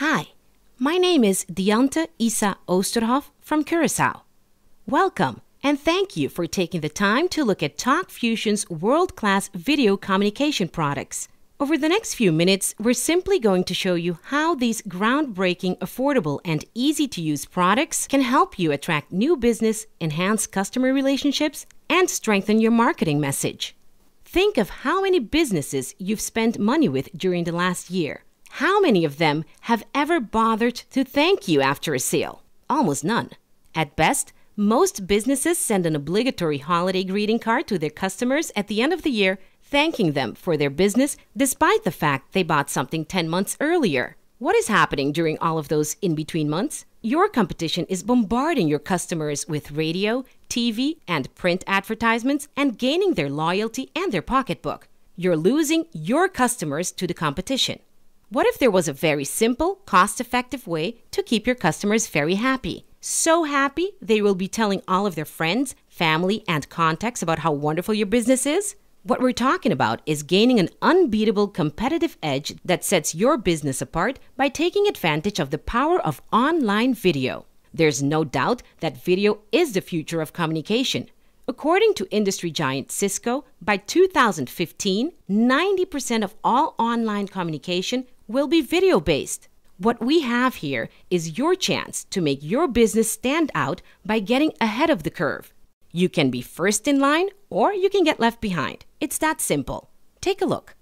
Hi, my name is Dianta Isa Osterhoff from Curacao. Welcome and thank you for taking the time to look at TalkFusion's world class video communication products. Over the next few minutes, we're simply going to show you how these groundbreaking, affordable, and easy to use products can help you attract new business, enhance customer relationships, and strengthen your marketing message. Think of how many businesses you've spent money with during the last year. How many of them have ever bothered to thank you after a sale? Almost none. At best, most businesses send an obligatory holiday greeting card to their customers at the end of the year thanking them for their business despite the fact they bought something 10 months earlier. What is happening during all of those in between months? Your competition is bombarding your customers with radio, TV, and print advertisements and gaining their loyalty and their pocketbook. You're losing your customers to the competition. What if there was a very simple, cost effective way to keep your customers very happy? So happy they will be telling all of their friends, family, and contacts about how wonderful your business is? What we're talking about is gaining an unbeatable competitive edge that sets your business apart by taking advantage of the power of online video. There's no doubt that video is the future of communication. According to industry giant Cisco, by 2015, 90% of all online communication will be video based. What we have here is your chance to make your business stand out by getting ahead of the curve. You can be first in line or you can get left behind. It's that simple. Take a look.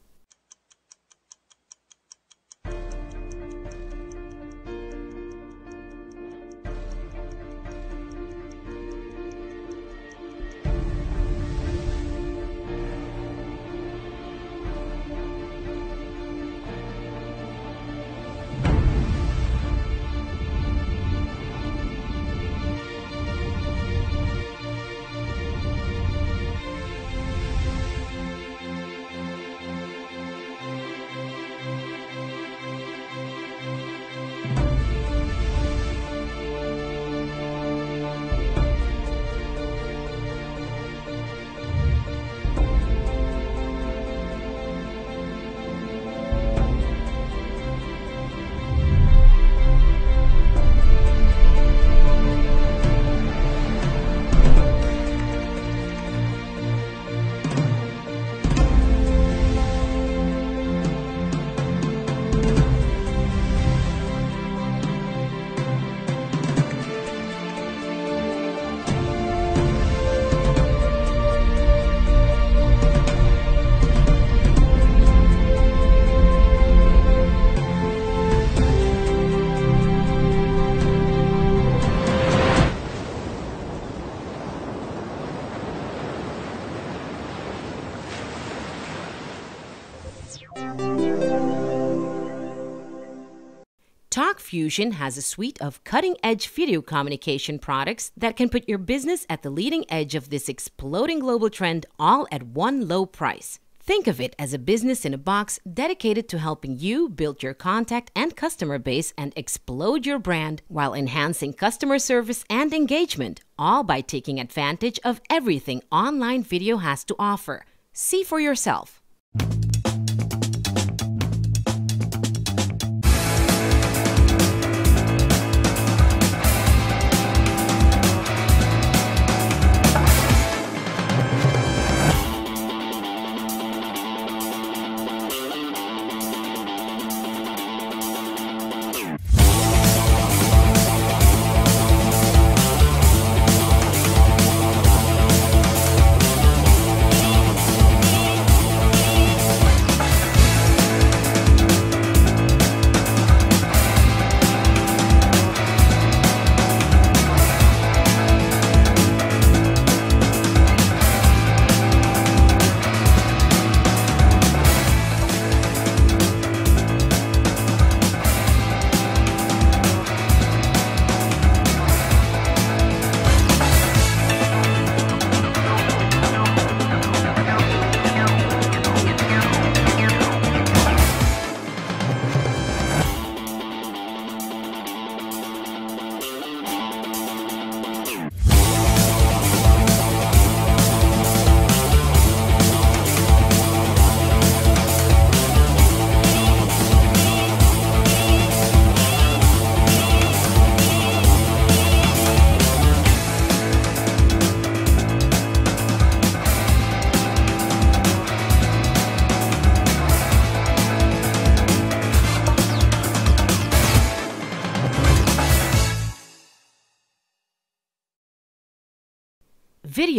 TalkFusion has a suite of cutting edge video communication products that can put your business at the leading edge of this exploding global trend all at one low price. Think of it as a business in a box dedicated to helping you build your contact and customer base and explode your brand while enhancing customer service and engagement, all by taking advantage of everything online video has to offer. See for yourself.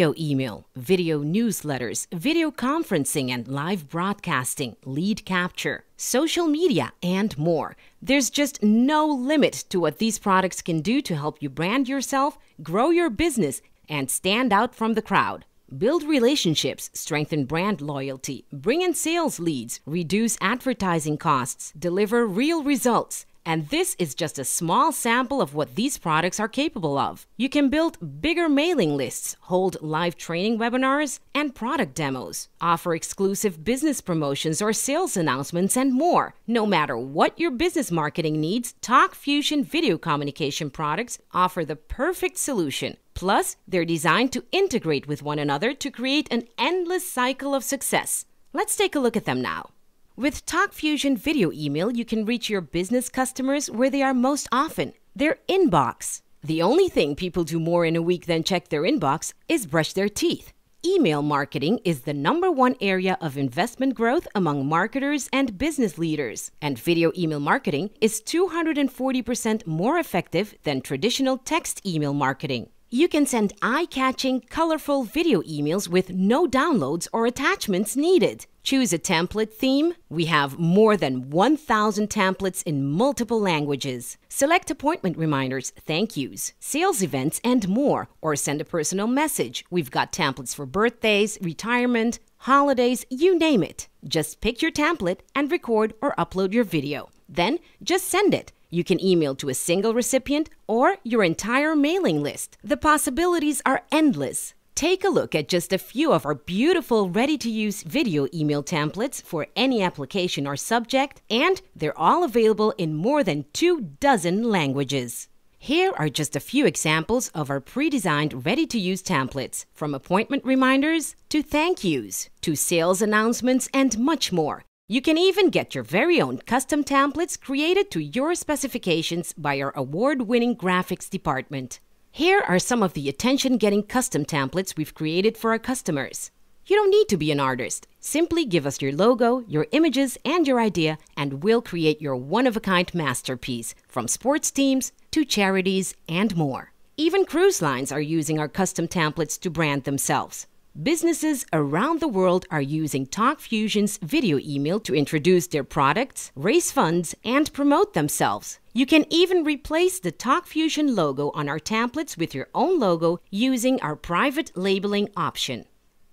Video email, video newsletters, video conferencing and live broadcasting, lead capture, social media, and more. There's just no limit to what these products can do to help you brand yourself, grow your business, and stand out from the crowd. Build relationships, strengthen brand loyalty, bring in sales leads, reduce advertising costs, deliver real results. And this is just a small sample of what these products are capable of. You can build bigger mailing lists, hold live training webinars and product demos, offer exclusive business promotions or sales announcements, and more. No matter what your business marketing needs, TalkFusion video communication products offer the perfect solution. Plus, they're designed to integrate with one another to create an endless cycle of success. Let's take a look at them now. With TalkFusion Video Email, you can reach your business customers where they are most often their inbox. The only thing people do more in a week than check their inbox is brush their teeth. Email marketing is the number one area of investment growth among marketers and business leaders, and video email marketing is 240% more effective than traditional text email marketing. You can send eye catching, colorful video emails with no downloads or attachments needed. Choose a template theme. We have more than 1,000 templates in multiple languages. Select appointment reminders, thank yous, sales events, and more, or send a personal message. We've got templates for birthdays, retirement, holidays, you name it. Just pick your template and record or upload your video. Then just send it. You can email to a single recipient or your entire mailing list. The possibilities are endless. Take a look at just a few of our beautiful ready to use video email templates for any application or subject, and they're all available in more than two dozen languages. Here are just a few examples of our pre designed ready to use templates, from appointment reminders to thank yous to sales announcements and much more. You can even get your very own custom templates created to your specifications by our award winning graphics department. Here are some of the attention getting custom templates we've created for our customers. You don't need to be an artist. Simply give us your logo, your images, and your idea, and we'll create your one of a kind masterpiece from sports teams to charities and more. Even cruise lines are using our custom templates to brand themselves. Businesses around the world are using TalkFusion's video email to introduce their products, raise funds, and promote themselves. You can even replace the TalkFusion logo on our templates with your own logo using our private labeling option.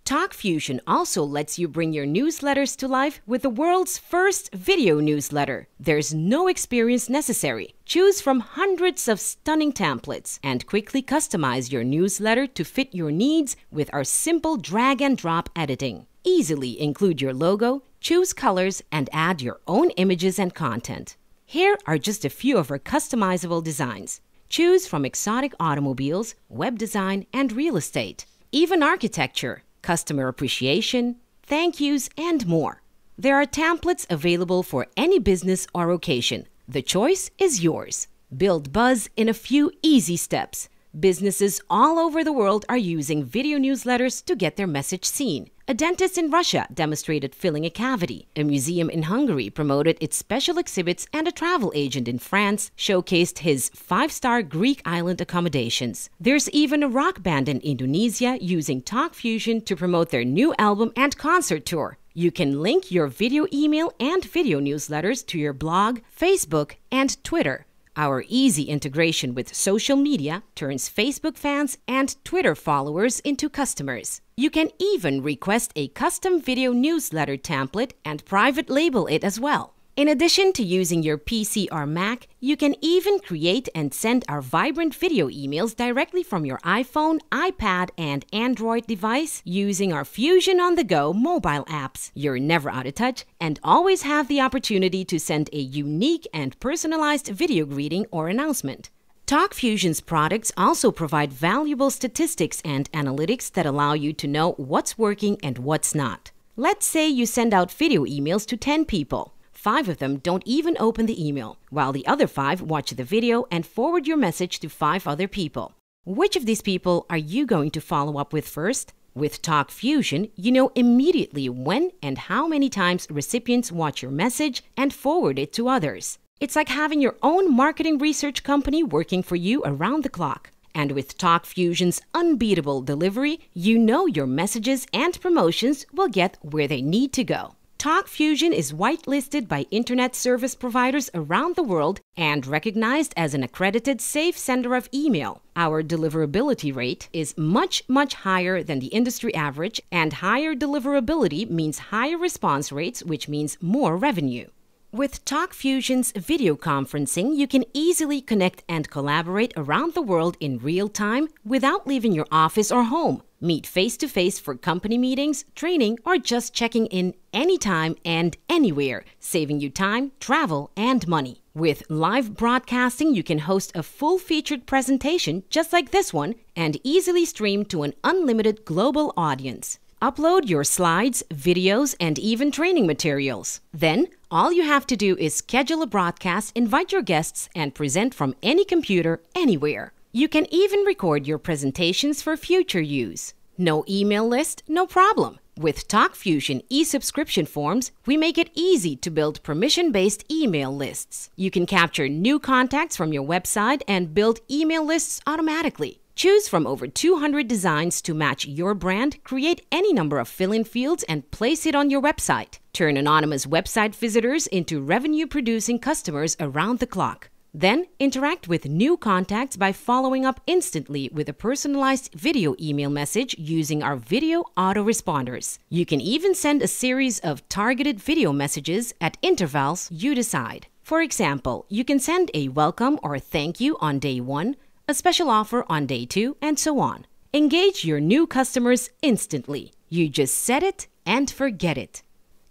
TalkFusion also lets you bring your newsletters to life with the world's first video newsletter. There's no experience necessary. Choose from hundreds of stunning templates and quickly customize your newsletter to fit your needs with our simple drag and drop editing. Easily include your logo, choose colors, and add your own images and content. Here are just a few of our customizable designs. Choose from exotic automobiles, web design, and real estate, even architecture customer appreciation, thank yous, and more. There are templates available for any business or occasion. The choice is yours. Build buzz in a few easy steps. Businesses all over the world are using video newsletters to get their message seen. A dentist in Russia demonstrated filling a cavity. A museum in Hungary promoted its special exhibits, and a travel agent in France showcased his five star Greek island accommodations. There's even a rock band in Indonesia using TalkFusion to promote their new album and concert tour. You can link your video email and video newsletters to your blog, Facebook, and Twitter. Our easy integration with social media turns Facebook fans and Twitter followers into customers. You can even request a custom video newsletter template and private label it as well. In addition to using your PC or Mac, you can even create and send our vibrant video emails directly from your iPhone, iPad, and Android device using our Fusion on the Go mobile apps. You're never out of touch and always have the opportunity to send a unique and personalized video greeting or announcement. TalkFusion's products also provide valuable statistics and analytics that allow you to know what's working and what's not. Let's say you send out video emails to 10 people. Five of them don't even open the email, while the other five watch the video and forward your message to five other people. Which of these people are you going to follow up with first? With TalkFusion, you know immediately when and how many times recipients watch your message and forward it to others. It's like having your own marketing research company working for you around the clock. And with TalkFusion's unbeatable delivery, you know your messages and promotions will get where they need to go. TalkFusion is whitelisted by internet service providers around the world and recognized as an accredited safe sender of email. Our deliverability rate is much, much higher than the industry average, and higher deliverability means higher response rates, which means more revenue. With TalkFusion's video conferencing, you can easily connect and collaborate around the world in real time without leaving your office or home. Meet face to face for company meetings, training, or just checking in anytime and anywhere, saving you time, travel, and money. With live broadcasting, you can host a full featured presentation just like this one and easily stream to an unlimited global audience. Upload your slides, videos, and even training materials. Then, all you have to do is schedule a broadcast, invite your guests, and present from any computer anywhere. You can even record your presentations for future use. No email list? No problem. With TalkFusion e-subscription forms, we make it easy to build permission-based email lists. You can capture new contacts from your website and build email lists automatically. Choose from over 200 designs to match your brand, create any number of fill in fields, and place it on your website. Turn anonymous website visitors into revenue producing customers around the clock. Then interact with new contacts by following up instantly with a personalized video email message using our video autoresponders. You can even send a series of targeted video messages at intervals you decide. For example, you can send a welcome or thank you on day one, a special offer on day two, and so on. Engage your new customers instantly. You just set it and forget it.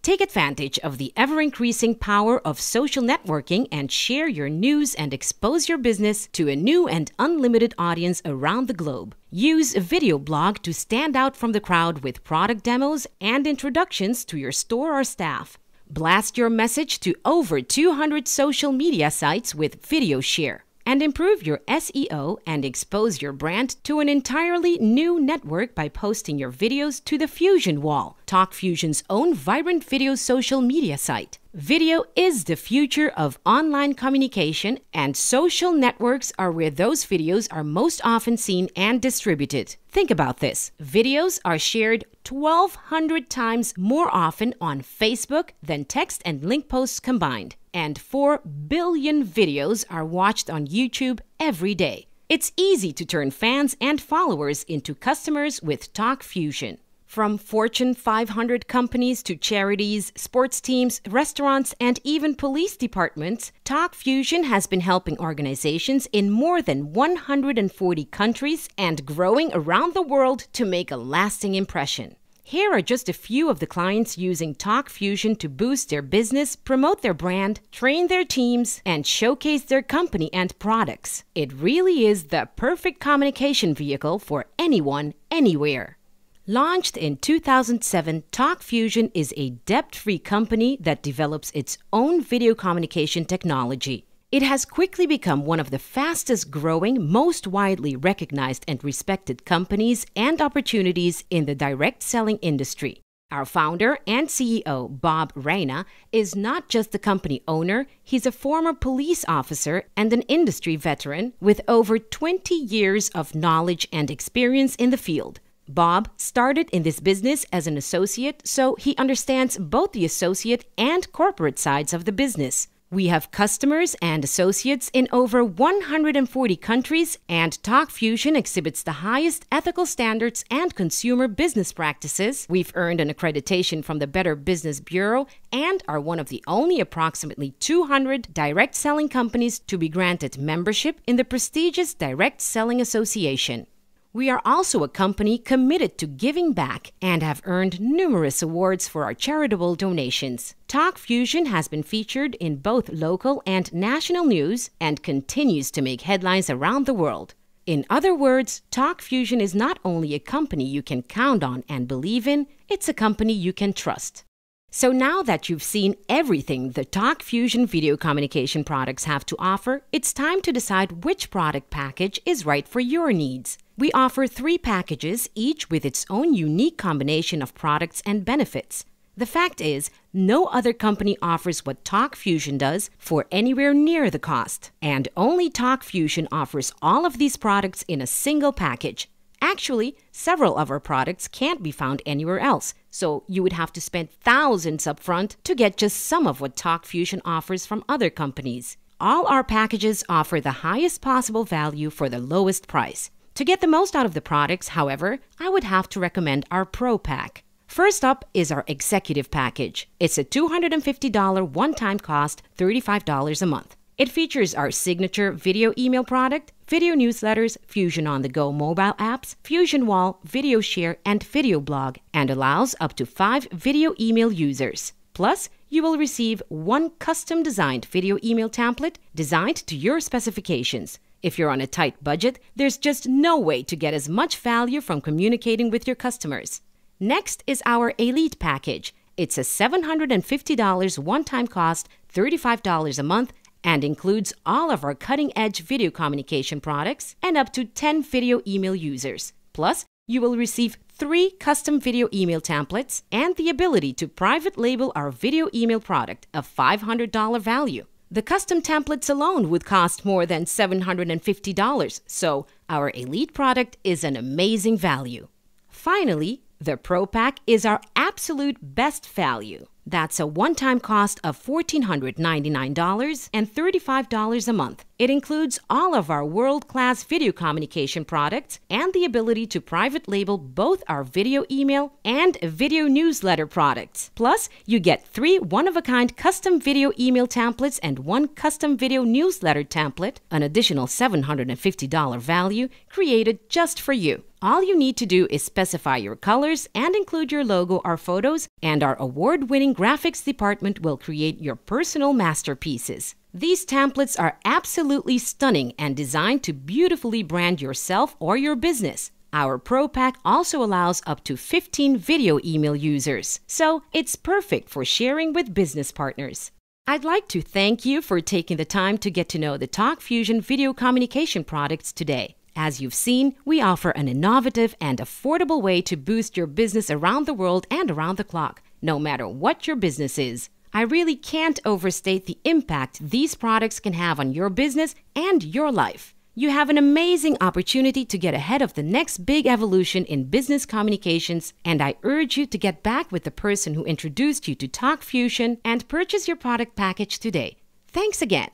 Take advantage of the ever increasing power of social networking and share your news and expose your business to a new and unlimited audience around the globe. Use a video blog to stand out from the crowd with product demos and introductions to your store or staff. Blast your message to over 200 social media sites with Video Share and improve your SEO and expose your brand to an entirely new network by posting your videos to the Fusion Wall, TalkFusion's own vibrant video social media site. Video is the future of online communication, and social networks are where those videos are most often seen and distributed. Think about this videos are shared 1,200 times more often on Facebook than text and link posts combined, and 4 billion videos are watched on YouTube every day. It's easy to turn fans and followers into customers with Talk Fusion. From Fortune 500 companies to charities, sports teams, restaurants, and even police departments, Talk Fusion has been helping organizations in more than 140 countries and growing around the world to make a lasting impression. Here are just a few of the clients using TalkFusion to boost their business, promote their brand, train their teams, and showcase their company and products. It really is the perfect communication vehicle for anyone, anywhere. Launched in 2007, TalkFusion is a debt free company that develops its own video communication technology. It has quickly become one of the fastest growing, most widely recognized and respected companies and opportunities in the direct selling industry. Our founder and CEO, Bob Reina, is not just the company owner, he's a former police officer and an industry veteran with over 20 years of knowledge and experience in the field. Bob started in this business as an associate, so he understands both the associate and corporate sides of the business. We have customers and associates in over 140 countries, and TalkFusion exhibits the highest ethical standards and consumer business practices. We've earned an accreditation from the Better Business Bureau and are one of the only approximately 200 direct selling companies to be granted membership in the prestigious Direct Selling Association. We are also a company committed to giving back and have earned numerous awards for our charitable donations. TalkFusion has been featured in both local and national news and continues to make headlines around the world. In other words, TalkFusion is not only a company you can count on and believe in, it's a company you can trust. So now that you've seen everything the TalkFusion video communication products have to offer, it's time to decide which product package is right for your needs. We offer three packages, each with its own unique combination of products and benefits. The fact is, no other company offers what TalkFusion does for anywhere near the cost. And only TalkFusion offers all of these products in a single package. Actually, several of our products can't be found anywhere else, so you would have to spend thousands upfront to get just some of what TalkFusion offers from other companies. All our packages offer the highest possible value for the lowest price. To get the most out of the products, however, I would have to recommend our Pro Pack. First up is our Executive Package. It's a $250 one time cost, $35 a month. It features our signature video email product, video newsletters, Fusion on the Go mobile apps, Fusion Wall, Video Share, and Video Blog, and allows up to five video email users. Plus, you will receive one custom designed video email template designed to your specifications. If you're on a tight budget, there's just no way to get as much value from communicating with your customers. Next is our Elite package. It's a $750 one time cost, $35 a month, and includes all of our cutting edge video communication products and up to 10 video email users. Plus, you will receive three custom video email templates and the ability to private label our video email product of $500 value. The custom templates alone would cost more than $750, so our elite product is an amazing value. Finally, the Pro Pack is our absolute best value. That's a one time cost of $1,499 and $35 a month. It includes all of our world class video communication products and the ability to private label both our video email and video newsletter products. Plus, you get three one of a kind custom video email templates and one custom video newsletter template, an additional $750 value created just for you. All you need to do is specify your colors and include your logo or photos, and our award winning graphics department will create your personal masterpieces. These templates are absolutely stunning and designed to beautifully brand yourself or your business. Our Pro Pack also allows up to 15 video email users, so it's perfect for sharing with business partners. I'd like to thank you for taking the time to get to know the TalkFusion video communication products today. As you've seen, we offer an innovative and affordable way to boost your business around the world and around the clock, no matter what your business is. I really can't overstate the impact these products can have on your business and your life. You have an amazing opportunity to get ahead of the next big evolution in business communications, and I urge you to get back with the person who introduced you to TalkFusion and purchase your product package today. Thanks again.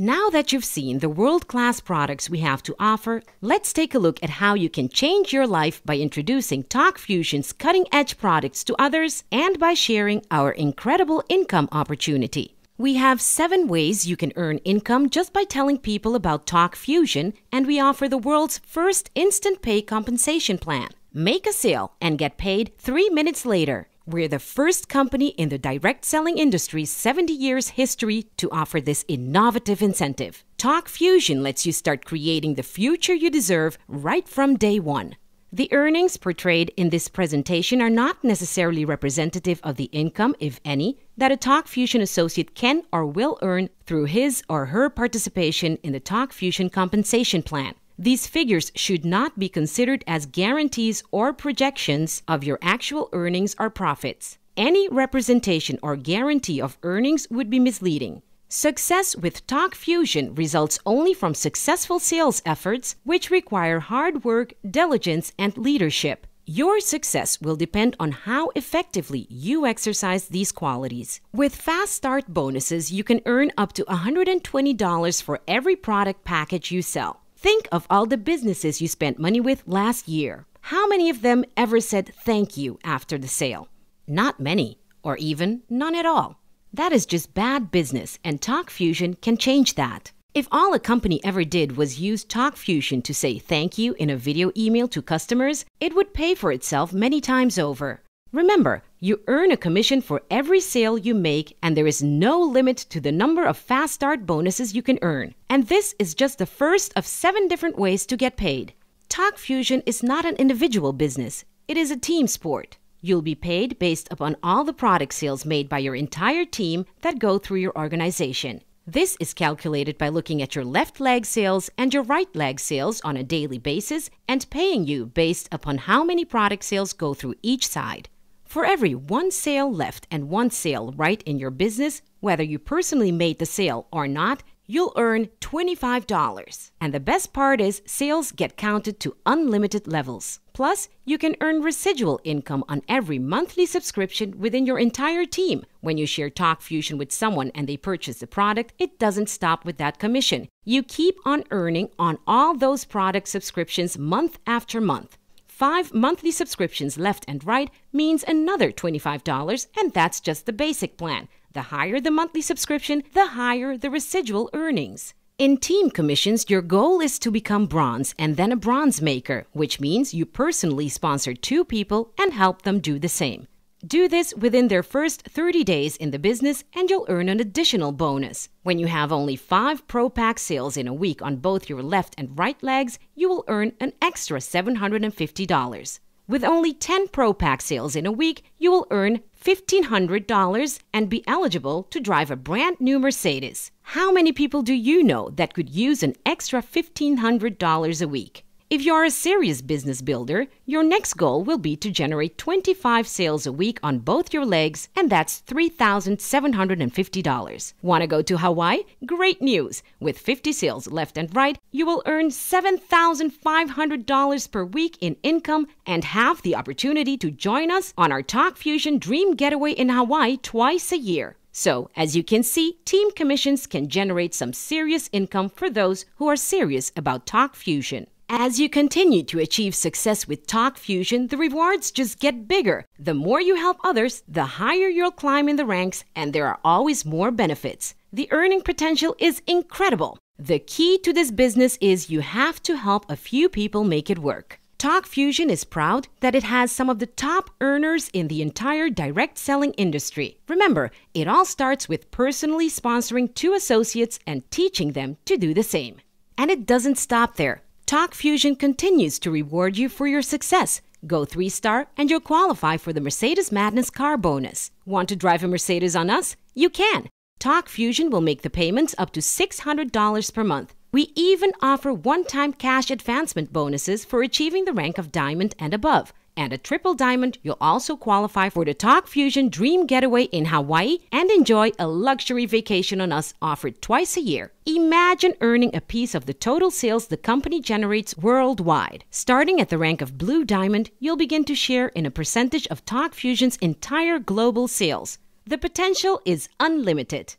Now that you've seen the world class products we have to offer, let's take a look at how you can change your life by introducing TalkFusion's cutting edge products to others and by sharing our incredible income opportunity. We have seven ways you can earn income just by telling people about TalkFusion, and we offer the world's first instant pay compensation plan. Make a sale and get paid three minutes later. We're the first company in the direct selling industry's 70 years history to offer this innovative incentive. TalkFusion lets you start creating the future you deserve right from day one. The earnings portrayed in this presentation are not necessarily representative of the income, if any, that a TalkFusion associate can or will earn through his or her participation in the TalkFusion compensation plan. These figures should not be considered as guarantees or projections of your actual earnings or profits. Any representation or guarantee of earnings would be misleading. Success with Talk Fusion results only from successful sales efforts, which require hard work, diligence, and leadership. Your success will depend on how effectively you exercise these qualities. With Fast Start bonuses, you can earn up to $120 for every product package you sell. Think of all the businesses you spent money with last year. How many of them ever said thank you after the sale? Not many, or even none at all. That is just bad business, and TalkFusion can change that. If all a company ever did was use TalkFusion to say thank you in a video email to customers, it would pay for itself many times over. Remember, you earn a commission for every sale you make, and there is no limit to the number of Fast Start bonuses you can earn. And this is just the first of seven different ways to get paid. Talk Fusion is not an individual business, it is a team sport. You'll be paid based upon all the product sales made by your entire team that go through your organization. This is calculated by looking at your left leg sales and your right leg sales on a daily basis and paying you based upon how many product sales go through each side. For every one sale left and one sale right in your business, whether you personally made the sale or not, you'll earn $25. And the best part is sales get counted to unlimited levels. Plus, you can earn residual income on every monthly subscription within your entire team. When you share TalkFusion with someone and they purchase the product, it doesn't stop with that commission. You keep on earning on all those product subscriptions month after month. Five monthly subscriptions left and right means another $25, and that's just the basic plan. The higher the monthly subscription, the higher the residual earnings. In team commissions, your goal is to become bronze and then a bronze maker, which means you personally sponsor two people and help them do the same. Do this within their first 30 days in the business and you'll earn an additional bonus. When you have only 5 Pro Pack sales in a week on both your left and right legs, you will earn an extra $750. With only 10 Pro Pack sales in a week, you will earn $1,500 and be eligible to drive a brand new Mercedes. How many people do you know that could use an extra $1,500 a week? If you are a serious business builder, your next goal will be to generate 25 sales a week on both your legs, and that's $3,750. Want to go to Hawaii? Great news! With 50 sales left and right, you will earn $7,500 per week in income and have the opportunity to join us on our Talk Fusion Dream Getaway in Hawaii twice a year. So, as you can see, team commissions can generate some serious income for those who are serious about TalkFusion. As you continue to achieve success with Talk Fusion, the rewards just get bigger. The more you help others, the higher you'll climb in the ranks, and there are always more benefits. The earning potential is incredible. The key to this business is you have to help a few people make it work. Talk Fusion is proud that it has some of the top earners in the entire direct selling industry. Remember, it all starts with personally sponsoring two associates and teaching them to do the same. And it doesn't stop there. TalkFusion continues to reward you for your success. Go three star and you'll qualify for the Mercedes Madness car bonus. Want to drive a Mercedes on us? You can. TalkFusion will make the payments up to $600 per month. We even offer one time cash advancement bonuses for achieving the rank of diamond and above and a triple diamond, you'll also qualify for the TalkFusion Dream Getaway in Hawaii and enjoy a luxury vacation on us offered twice a year. Imagine earning a piece of the total sales the company generates worldwide. Starting at the rank of Blue Diamond, you'll begin to share in a percentage of TalkFusion's entire global sales. The potential is unlimited.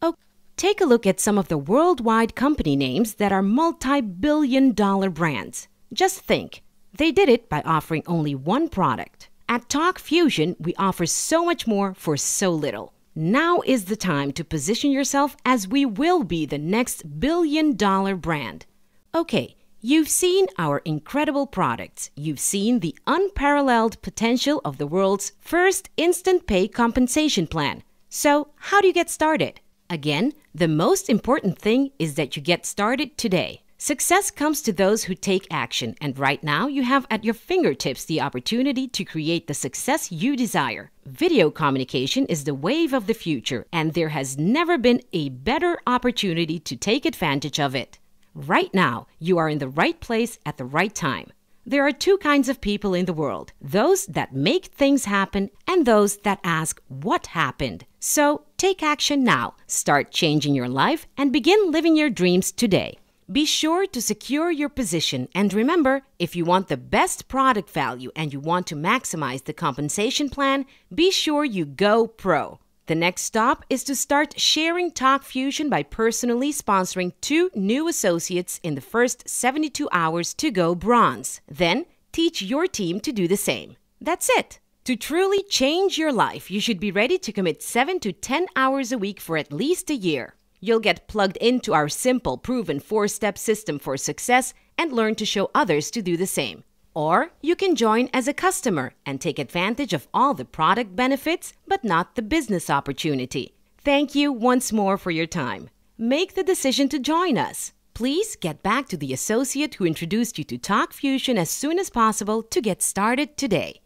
Oh, take a look at some of the worldwide company names that are multi billion dollar brands. Just think they did it by offering only one product. At TalkFusion, we offer so much more for so little. Now is the time to position yourself as we will be the next billion dollar brand. Okay, you've seen our incredible products. You've seen the unparalleled potential of the world's first instant pay compensation plan. So, how do you get started? Again, the most important thing is that you get started today. Success comes to those who take action, and right now you have at your fingertips the opportunity to create the success you desire. Video communication is the wave of the future, and there has never been a better opportunity to take advantage of it. Right now, you are in the right place at the right time. There are two kinds of people in the world those that make things happen, and those that ask what happened. So take action now, start changing your life, and begin living your dreams today. Be sure to secure your position and remember if you want the best product value and you want to maximize the compensation plan, be sure you go pro. The next stop is to start sharing Talk Fusion by personally sponsoring two new associates in the first 72 hours to go bronze. Then teach your team to do the same. That's it. To truly change your life, you should be ready to commit 7 to 10 hours a week for at least a year. You'll get plugged into our simple, proven four step system for success and learn to show others to do the same. Or you can join as a customer and take advantage of all the product benefits, but not the business opportunity. Thank you once more for your time. Make the decision to join us. Please get back to the associate who introduced you to TalkFusion as soon as possible to get started today.